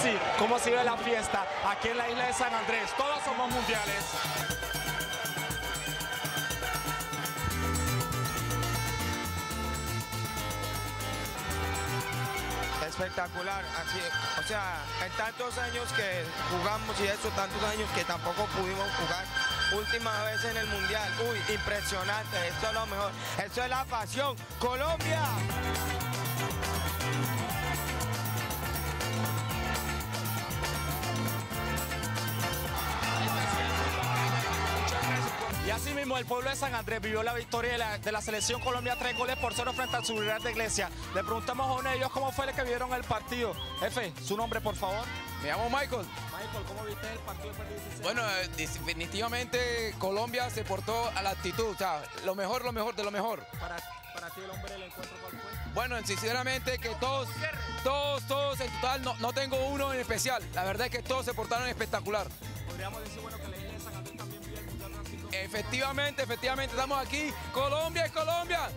Así como se ve la fiesta aquí en la isla de San Andrés. Todos somos mundiales. espectacular, así, o sea, en tantos años que jugamos y eso, tantos años que tampoco pudimos jugar, última vez en el Mundial, uy, impresionante, esto es lo mejor, esto es la pasión, Colombia. Y así mismo el pueblo de San Andrés vivió la victoria de la, de la selección Colombia tres goles por cero frente al Seguridad de Iglesia. Le preguntamos a uno de ellos cómo fue el que vieron el partido. Jefe, su nombre por favor. Me llamo Michael. Michael, ¿cómo viste el partido del 16? Bueno, eh, definitivamente Colombia se portó a la actitud, o sea, lo mejor, lo mejor de lo mejor. Para, para ti el hombre del encuentro, ¿cuál fue? Bueno, sinceramente que todos, todos, todos en total, no, no tengo uno en especial. La verdad es que todos se portaron espectacular. Podríamos decir, bueno, que la isla de San Andrés también vive el. Efectivamente, efectivamente, estamos aquí. Colombia es. ¡Colombia!